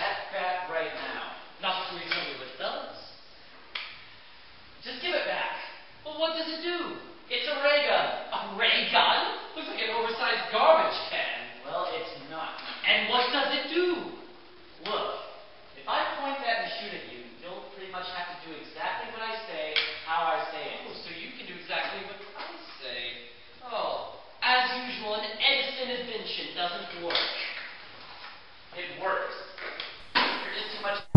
that fat right now. Not before you tell me what does. Just give it back. Well, what does it do? It's a ray gun. A ray gun? Looks like an oversized garbage can. Well, it's not. And what does it do? Look, if I point that and shoot at you, you'll pretty much have to do exactly what I say, how I say it. Oh, so you can do exactly what I say. Oh, as usual, an Edison invention doesn't work. It works.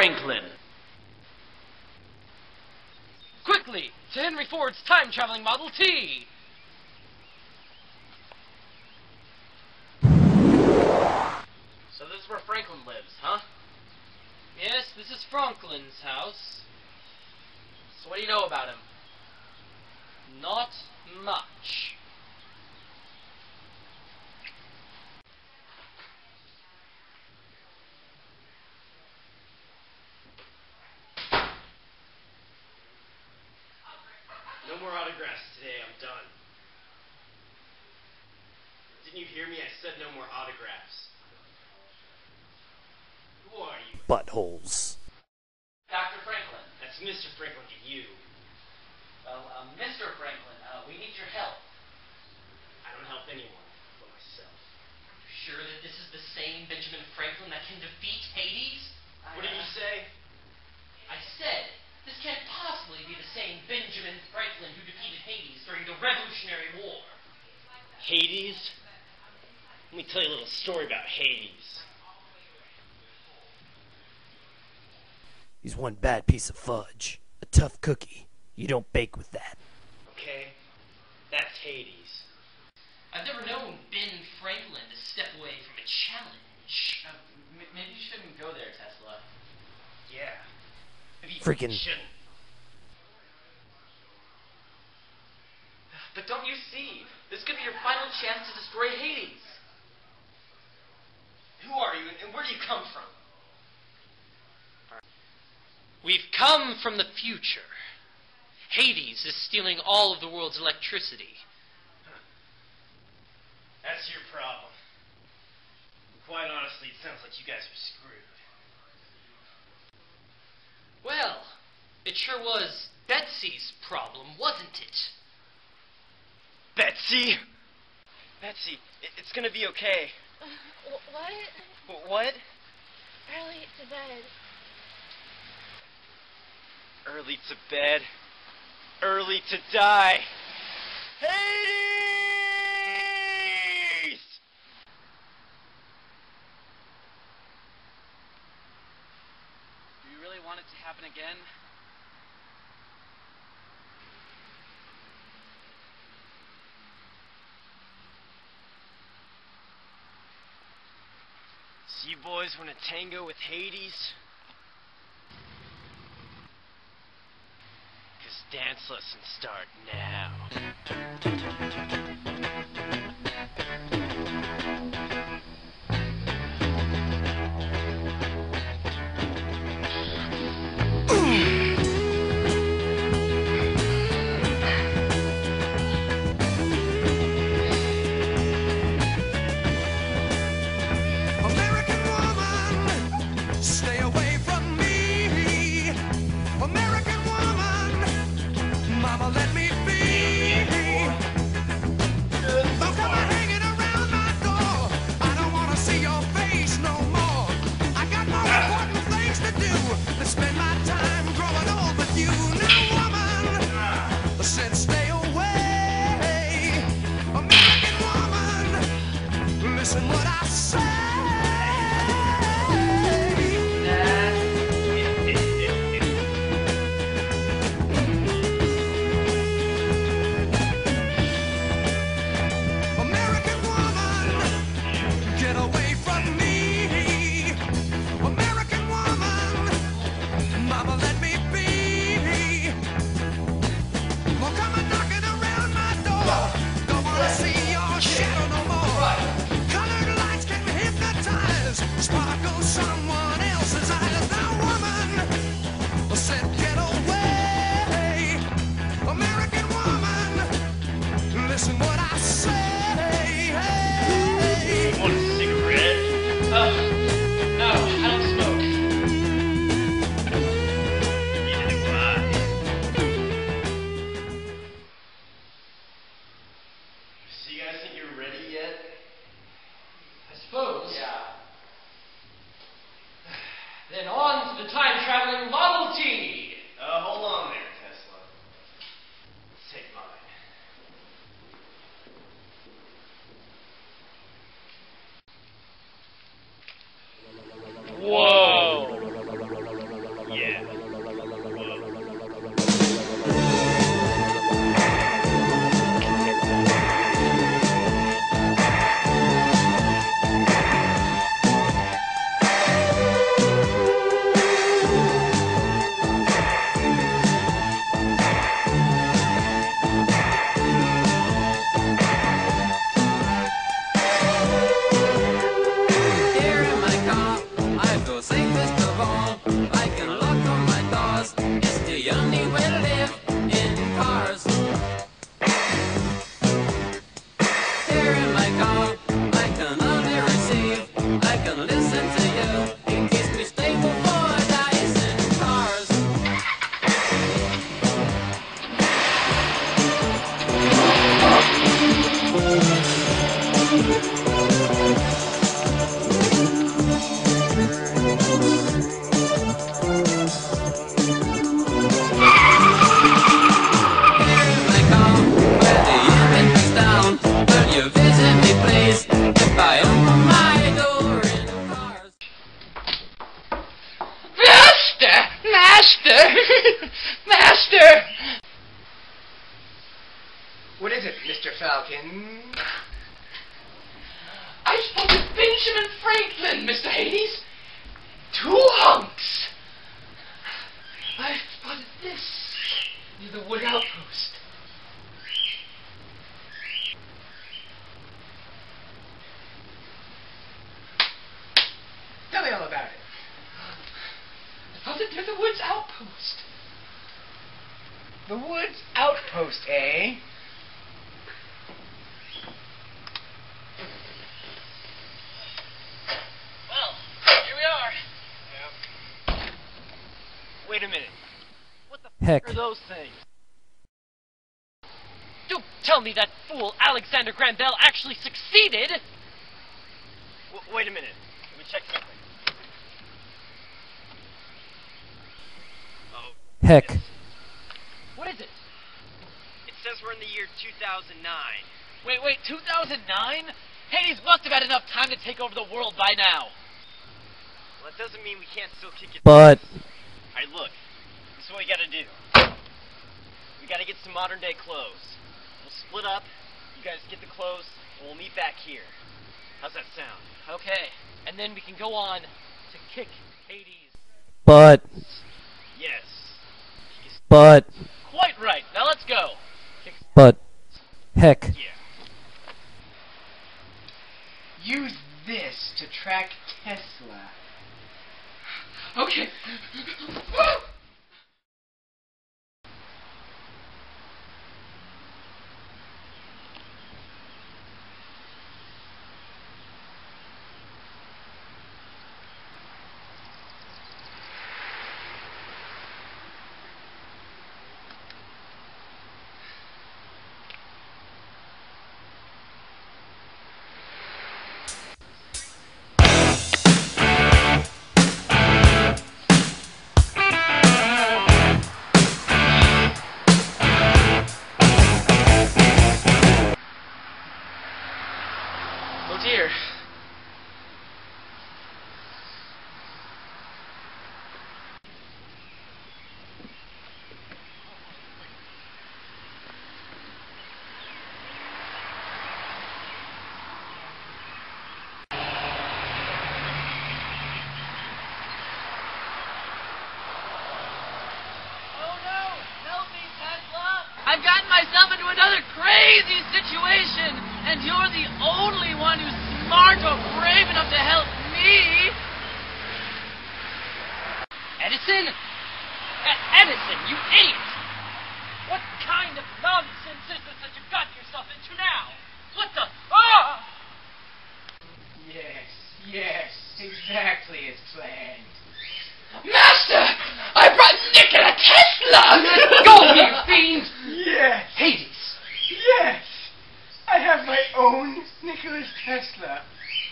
Franklin. Quickly, to Henry Ford's time traveling Model T! So this is where Franklin lives, huh? Yes, this is Franklin's house. So what do you know about him? Not much. No more autographs today. I'm done. Didn't you hear me? I said no more autographs. Who are you? Buttholes. Dr. Franklin. That's Mr. Franklin to you. Well, uh, Mr. Franklin, uh, we need your help. I don't help anyone but myself. Are you Sure that this is the same Benjamin Franklin that can defeat Hades? What did you say? I said, this can't possibly be the same Benjamin Franklin who defeated Hades during the Revolutionary War. Hades? Let tell you a little story about Hades. He's one bad piece of fudge. A tough cookie. You don't bake with that. Okay? That's Hades. I've never known Ben Franklin to step away from a challenge. Uh, m- maybe you shouldn't go there, Tesla. Yeah. Maybe you Freaking- shouldn't. But don't you see? This could be your final chance to destroy Hades. Who are you and where do you come from? We've come from the future. Hades is stealing all of the world's electricity. That's your problem. Quite honestly, it sounds like you guys are screwed. Well, it sure was Betsy's problem, wasn't it? Betsy! Betsy, it's gonna be okay. Uh, wh- What? What? Early to bed. Early to bed, early to die. Hades! Do you really want it to happen again? You boys want to tango with Hades? Dance lessons start now. Listen Master! What is it, Mr. Falcon? I spotted Benjamin Franklin, Mr. Hades. Two hunks. I spotted this near the wood outpost. Tell me all about it. I spotted near the woods outpost. The Woods Outpost, eh? Well, here we are. Wait a minute. Heck. What are those things? Don't tell me that fool Alexander Graham Bell actually succeeded. W- wait a minute. Let me check something. Oh, Heck. What is it? it says we're in the year 2009. Wait, wait, 2009? Hades must have had enough time to take over the world by now. Well, that doesn't mean we can't still kick it. But Alright, look. This what we gotta do. We gotta get some modern day clothes. We'll split up. You guys get the clothes, and we'll meet back here. How's that sound? Okay, and then we can go on to kick Hades. but Yes. but Quite right. Now let's go. but heck. Yeah. Use this to track Tesla. Okay. I've gotten myself into another crazy situation, and you're the only one who's smart or brave enough to help me. Edison? E- Edison, you idiot! What kind of nonsense is this that you've gotten yourself into now? What the? Ah! Yes, yes, exactly as planned. Master! I brought Nikola Tesla! Go, you fiend! Yes, Hades! yes! I have my own Nicholas Tesla.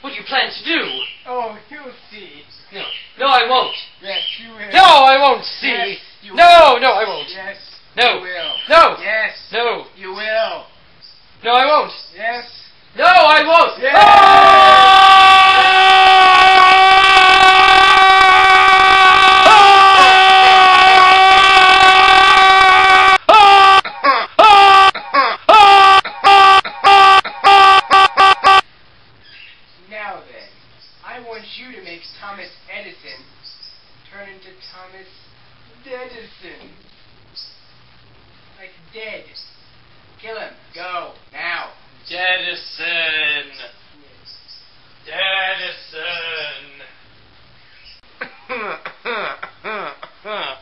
What do you plan to do? Oh, you'll see. No. No, I won't. Yes, you will. No, I won't see. Yes, you no, no, I won't. Yes, No. you will. No. Yes, No. you will. No, I won't. Yes. No, I won't. Yeah. Thomas Edison. Like dead. Kill him. Go. Now. Edison. Edison.